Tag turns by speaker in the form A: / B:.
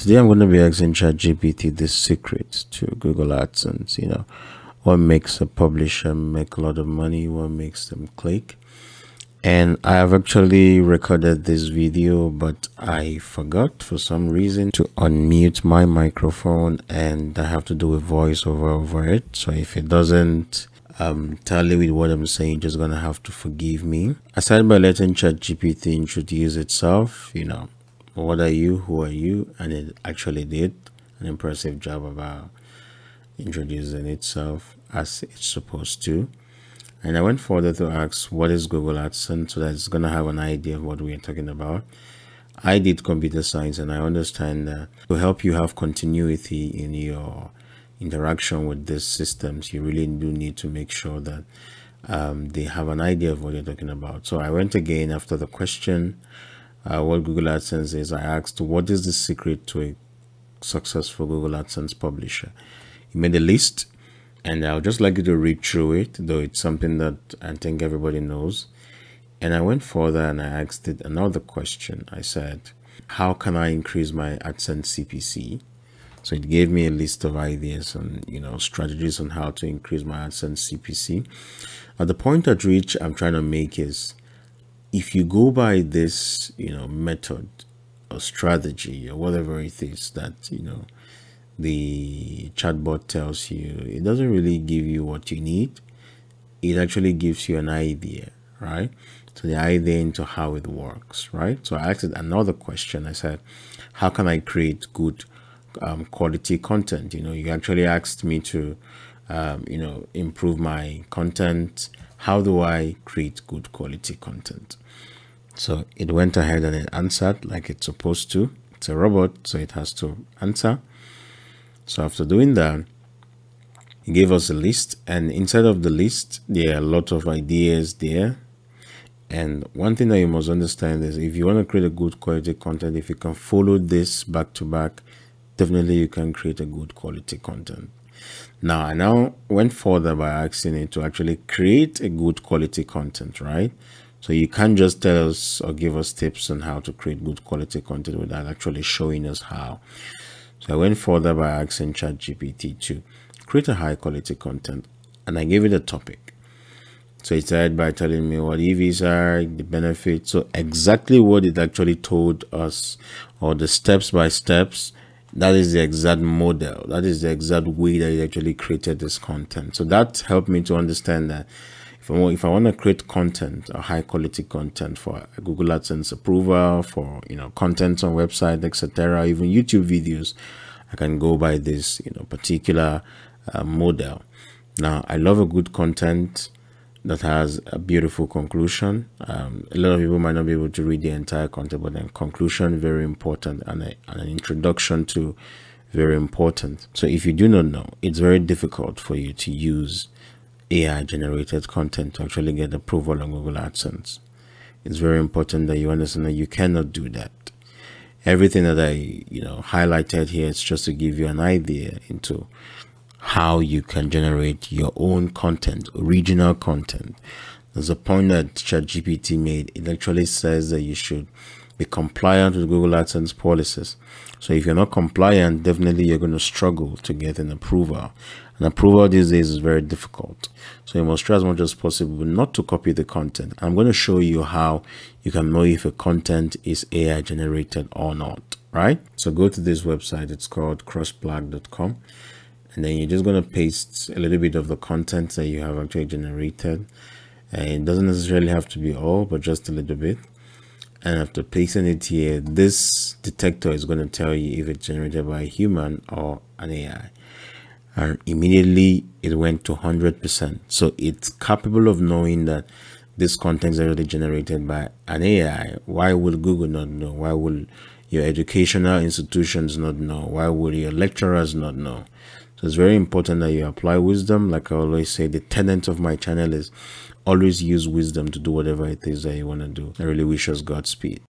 A: Today I'm going to be asking ChatGPT the secret to Google AdSense. You know, what makes a publisher make a lot of money, what makes them click. And I have actually recorded this video, but I forgot for some reason to unmute my microphone and I have to do a voiceover over it. So if it doesn't um, tally with what I'm saying, just gonna have to forgive me. Aside by letting ChatGPT introduce itself, you know, what are you who are you? And it actually did an impressive job about introducing itself as it's supposed to. And i went further to ask what is google adsense so that it's going to have an idea of what we're talking about. I did computer science and i understand that to help you have continuity in your interaction with these systems you really do need to make sure that um, they have an idea of what you're talking about. So i went again after the question uh, what Google AdSense is, I asked, what is the secret to a successful Google AdSense publisher? He made a list, and I would just like you to read through it, though it's something that I think everybody knows. And I went further and I asked it another question. I said, how can I increase my AdSense CPC? So it gave me a list of ideas and you know strategies on how to increase my AdSense CPC. At the point at which I'm trying to make is if you go by this, you know, method or strategy or whatever it is that, you know, the chatbot tells you, it doesn't really give you what you need. It actually gives you an idea, right? So the idea into how it works, right? So I asked another question. I said, how can I create good um, quality content? You know, you actually asked me to, um, you know, improve my content. How do I create good quality content? So it went ahead and it answered like it's supposed to. It's a robot, so it has to answer. So after doing that, it gave us a list and inside of the list, there are a lot of ideas there. And one thing that you must understand is if you want to create a good quality content, if you can follow this back to back, definitely you can create a good quality content. Now, I now went further by asking it to actually create a good quality content, right? So you can't just tell us or give us tips on how to create good quality content without actually showing us how. So I went further by asking ChatGPT to create a high quality content and I gave it a topic. So it started by telling me what EVs are, the benefits, so exactly what it actually told us or the steps by steps that is the exact model that is the exact way that it actually created this content so that helped me to understand that if I, want, if I want to create content, a high quality content for Google AdSense approval, for you know content on website, etc., even YouTube videos, I can go by this you know particular uh, model. Now, I love a good content that has a beautiful conclusion. Um, a lot of people might not be able to read the entire content, but then conclusion very important and, a, and an introduction to very important. So if you do not know, it's very difficult for you to use AI generated content to actually get approval on Google AdSense. It's very important that you understand that you cannot do that. Everything that I, you know, highlighted here is just to give you an idea into how you can generate your own content, original content. There's a point that ChatGPT made. It actually says that you should be compliant with Google AdSense policies. So if you're not compliant, definitely you're going to struggle to get an approval. An approval these days is very difficult. So you must try as much as possible not to copy the content. I'm going to show you how you can know if a content is AI generated or not, right? So go to this website. It's called crossplag.com. And then you're just going to paste a little bit of the content that you have actually generated. And it doesn't necessarily have to be all, but just a little bit. And after pasting it here, this detector is going to tell you if it's generated by a human or an AI and immediately it went to 100%. So it's capable of knowing that this content is already generated by an AI. Why would Google not know? Why will your educational institutions not know? Why would your lecturers not know? So it's very important that you apply wisdom. Like I always say, the tenet of my channel is always use wisdom to do whatever it is that you want to do. I really wish us Godspeed.